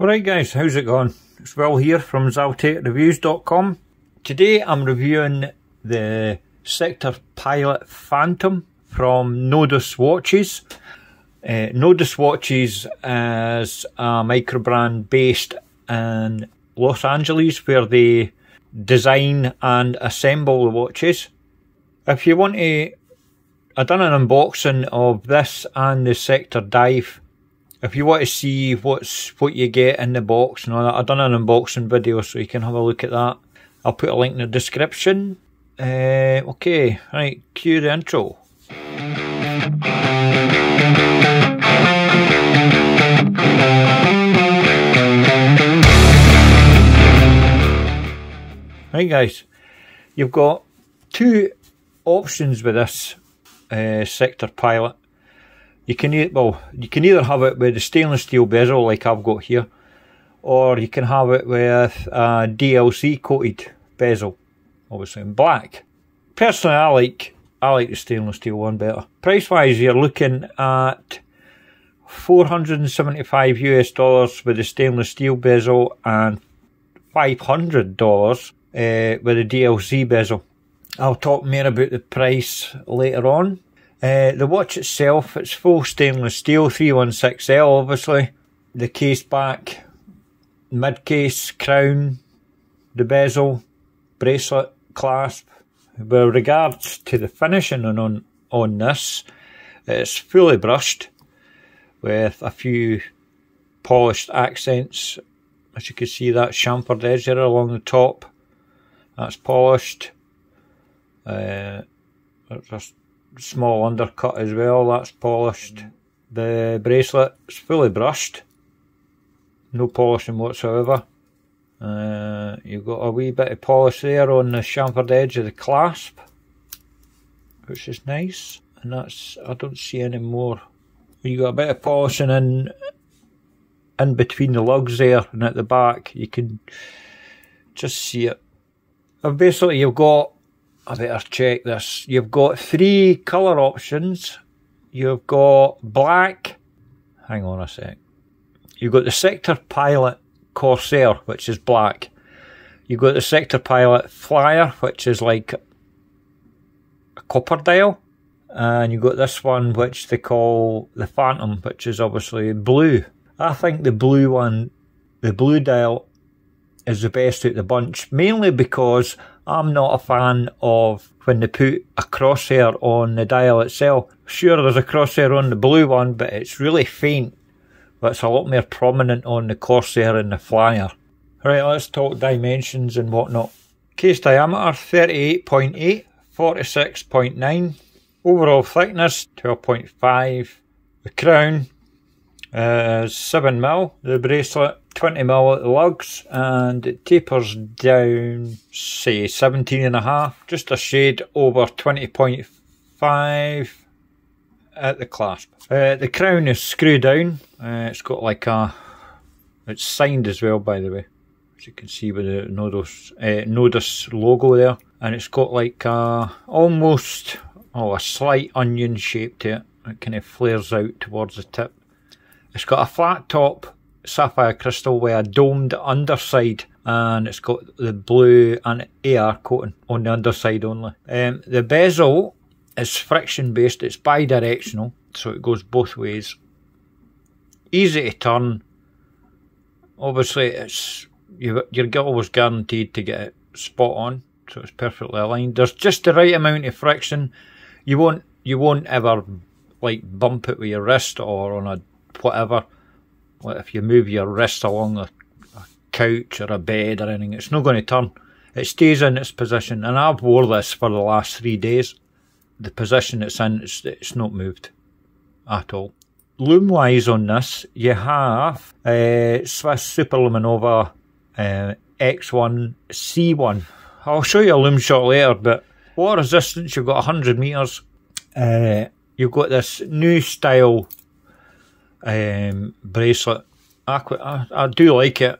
Alright guys, how's it going? It's Will here from ZaltekReviews.com. Today I'm reviewing the Sector Pilot Phantom from Nodus Watches. Uh, Nodus Watches is a micro brand based in Los Angeles where they design and assemble the watches. If you want to, I've done an unboxing of this and the Sector Dive if you want to see what's what you get in the box and all that, I've done an unboxing video so you can have a look at that. I'll put a link in the description. Uh, okay, right, cue the intro. Right guys, you've got two options with this uh, sector pilot. You can either, well, you can either have it with the stainless steel bezel like I've got here, or you can have it with a DLC coated bezel, obviously in black. Personally, I like I like the stainless steel one better. Price wise, you're looking at 475 US dollars with the stainless steel bezel and 500 dollars uh, with the DLC bezel. I'll talk more about the price later on. Uh, the watch itself, it's full stainless steel, 316L obviously. The case back, mid case, crown, the bezel, bracelet, clasp. With regards to the finishing on, on, on this, it's fully brushed with a few polished accents. As you can see that chamfered edge there along the top, that's polished. Uh, just small undercut as well, that's polished. The bracelet is fully brushed, no polishing whatsoever. Uh, you've got a wee bit of polish there on the chamfered edge of the clasp, which is nice. And that's, I don't see any more. You got a bit of polishing in, in between the lugs there and at the back. You can just see it. And basically, you've got I better check this. You've got three colour options. You've got black. Hang on a sec. You've got the Sector Pilot Corsair, which is black. You've got the Sector Pilot Flyer, which is like a copper dial. And you've got this one, which they call the Phantom, which is obviously blue. I think the blue one, the blue dial, is the best out the bunch, mainly because I'm not a fan of when they put a crosshair on the dial itself. Sure, there's a crosshair on the blue one, but it's really faint. But it's a lot more prominent on the Corsair and the Flyer. Right, let's talk dimensions and whatnot. Case diameter 38.8, 46.9. Overall thickness 12.5. The crown uh, 7 mil. The bracelet 20 mil at the lugs and it tapers down say 17 and a half just a shade over 20.5 at the clasp. Uh, the crown is screwed down. Uh, it's got like a it's signed as well by the way as you can see with the Nodus, uh, Nodus logo there. And it's got like a almost oh a slight onion shape to it. It kind of flares out towards the tip it's got a flat top sapphire crystal with a domed underside and it's got the blue and AR coating on the underside only. Um, the bezel is friction based, it's bi-directional, so it goes both ways. Easy to turn. Obviously, it's you, you're always guaranteed to get it spot on, so it's perfectly aligned. There's just the right amount of friction. You won't you won't ever like bump it with your wrist or on a whatever like if you move your wrist along a, a couch or a bed or anything, it's not going to turn. It stays in its position, and I've wore this for the last three days. The position it's in, it's, it's not moved at all. Lume wise on this, you have uh, Swiss Superluminova uh, X1 C1. I'll show you a lume shot later, but water resistance, you've got 100 metres. Uh, you've got this new style um, bracelet. I, I, I, do like it.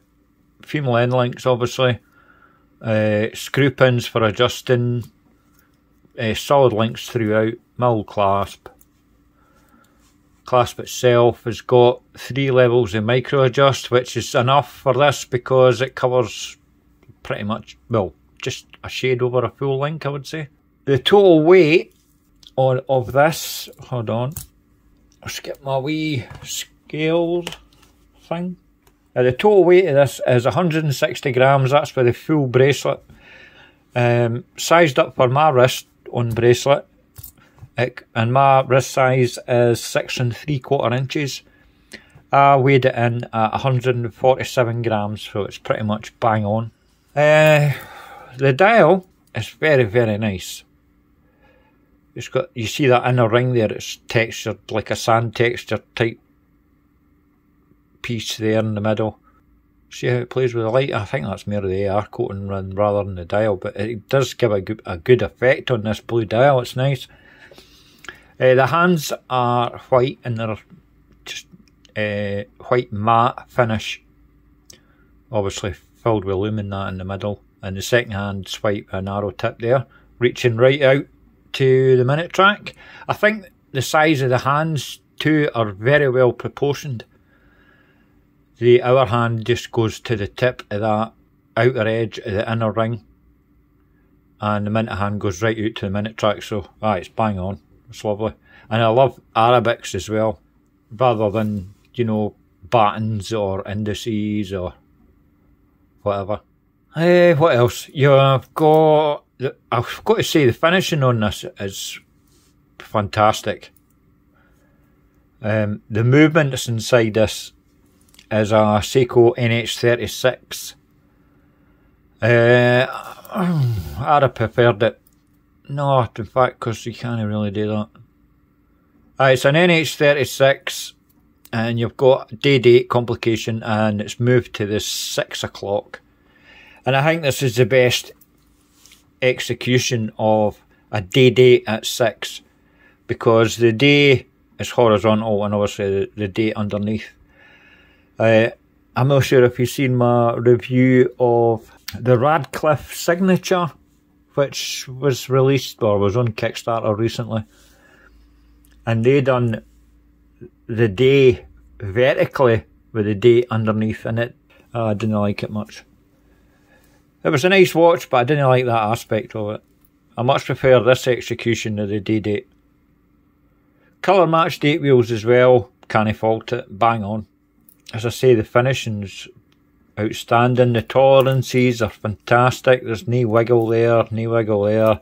Female end links, obviously. Uh, screw pins for adjusting. Uh, solid links throughout. Mill clasp. clasp itself has got three levels of micro adjust, which is enough for this because it covers pretty much, well, just a shade over a full length, I would say. The total weight on of this, hold on, let's my wee scales thing. Now the total weight of this is 160 grams, that's for the full bracelet. Um, sized up for my wrist on bracelet, it, and my wrist size is six and three quarter inches. I weighed it in at 147 grams, so it's pretty much bang on. Uh, the dial is very, very nice. It's got you see that inner ring there. It's textured like a sand texture type piece there in the middle. See how it plays with the light? I think that's more the AR coating rather than the dial, but it does give a good, a good effect on this blue dial. It's nice. Uh, the hands are white and they're just uh, white matte finish. Obviously filled with lumen that in the middle. And the second hand swipe a narrow tip there, reaching right out to the minute track. I think the size of the hands too are very well proportioned. The hour hand just goes to the tip of that outer edge of the inner ring. And the minute hand goes right out to the minute track, so ah, it's bang on. It's lovely. And I love Arabics as well, rather than, you know, battens or indices or whatever. Hey, eh, what else? You've got. I've got to say, the finishing on this is fantastic. Um, the movement that's inside this is a Seiko NH36. Uh, I'd have preferred it. No, in fact, because you can't really do that. Uh, it's an NH36 and you've got day date complication and it's moved to the 6 o'clock. And I think this is the best execution of a day date at 6 because the day is horizontal and obviously the, the date underneath. Uh, I'm not sure if you've seen my review of the Radcliffe signature, which was released or was on Kickstarter recently and they done the day vertically with the date underneath in it. I didn't like it much. It was a nice watch, but I didn't like that aspect of it. I much prefer this execution of the day date. Colour match date wheels as well, can't fault it, bang on. As I say, the finishing's outstanding, the tolerances are fantastic, there's knee wiggle there, knee wiggle there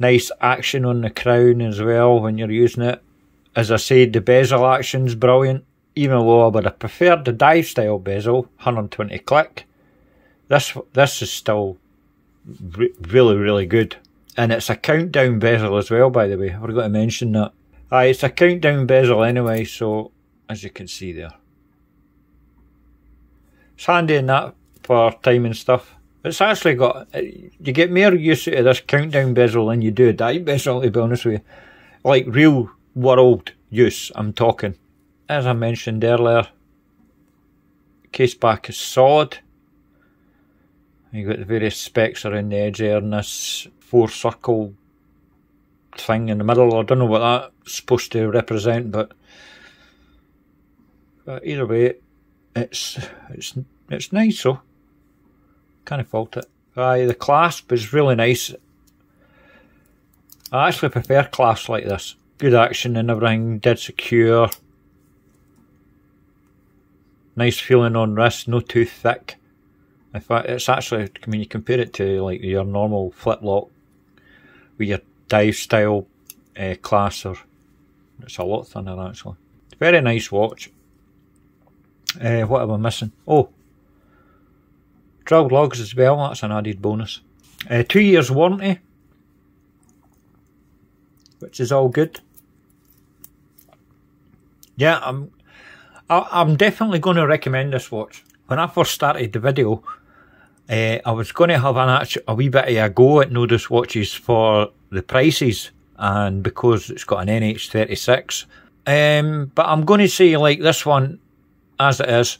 nice action on the crown as well when you're using it. As I said, the bezel action's brilliant, even though I would have preferred the dive style bezel, 120 click. This this is still re really, really good. And it's a countdown bezel as well, by the way. I forgot to mention that. Aye, it's a countdown bezel anyway, so as you can see there. It's handy in that for time and stuff. It's actually got, you get more use out of this countdown bezel than you do a dive bezel, to be honest with you. Like real world use, I'm talking. As I mentioned earlier, case back is solid. You got the various specs around the edge there and this four circle thing in the middle. I don't know what that's supposed to represent, but, but either way, it's it's it's nice. So can't fault it. Aye, the clasp is really nice. I actually prefer clasps like this. Good action and everything, dead secure. Nice feeling on wrist, no too thick. In fact, it's actually, I mean, you compare it to like your normal flip lock with your dive style uh, clasp, or it's a lot thinner actually. Very nice watch. Uh, what am I missing? Oh, 12 logs as well, that's an added bonus. Uh, two years warranty, which is all good. Yeah, I'm, I'm definitely going to recommend this watch. When I first started the video, uh, I was going to have an a wee bit of a go at Nodus watches for the prices, and because it's got an NH36. Um, but I'm going to say like this one, as it is,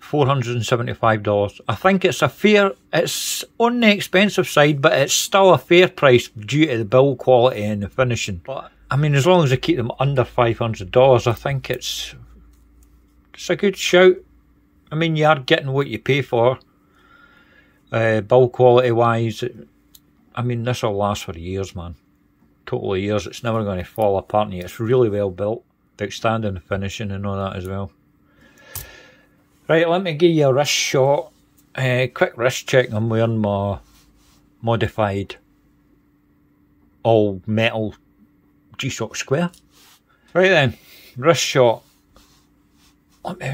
$475. I think it's a fair, it's on the expensive side, but it's still a fair price due to the build quality and the finishing. But I mean, as long as they keep them under five hundred dollars, I think it's it's a good shout. I mean, you are getting what you pay for. Uh, build quality wise, I mean, this will last for years, man. Total years. It's never going to fall apart. And it's really well built. The outstanding finishing and all that as well. Right, let me give you a wrist shot. Uh, quick wrist check. I'm wearing my modified all metal G-Shock Square. Right then, wrist shot. Let me.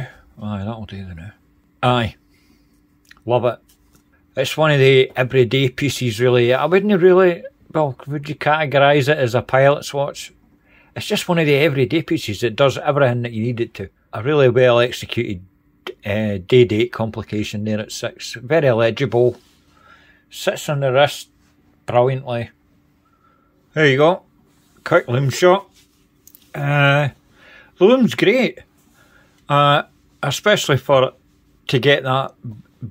Aye, that'll do the now. Aye, love it. It's one of the everyday pieces, really. I wouldn't really. Well, would you categorise it as a pilot's watch? It's just one of the everyday pieces. that does everything that you need it to. A really well executed uh, day date complication there at six. Very legible. Sits on the wrist brilliantly. There you go. Quick lume shot. Uh, the lume's great. Uh, especially for to get that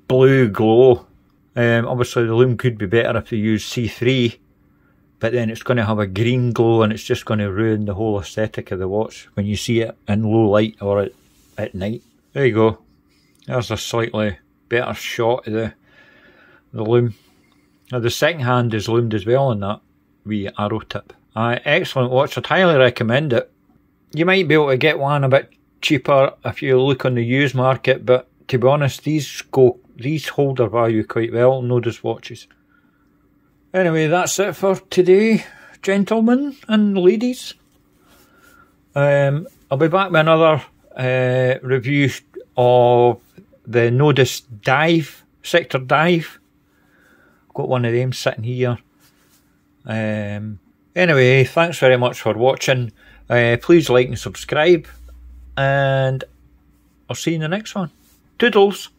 blue glow. Um, obviously, the lume could be better if you use C3, but then it's going to have a green glow and it's just going to ruin the whole aesthetic of the watch when you see it in low light or at, at night. There you go. There's a slightly better shot of the, the lume. Now, the second hand is lumed as well on that wee arrow tip. Uh, excellent watch. I'd highly recommend it. You might be able to get one a bit cheaper if you look on the used market, but to be honest, these go these hold their value quite well. Nodus watches. Anyway, that's it for today, gentlemen and ladies. Um, I'll be back with another uh, review of the Nodus Dive Sector Dive. I've got one of them sitting here. Um, anyway, thanks very much for watching. Uh, please like and subscribe, and I'll see you in the next one. Toodles!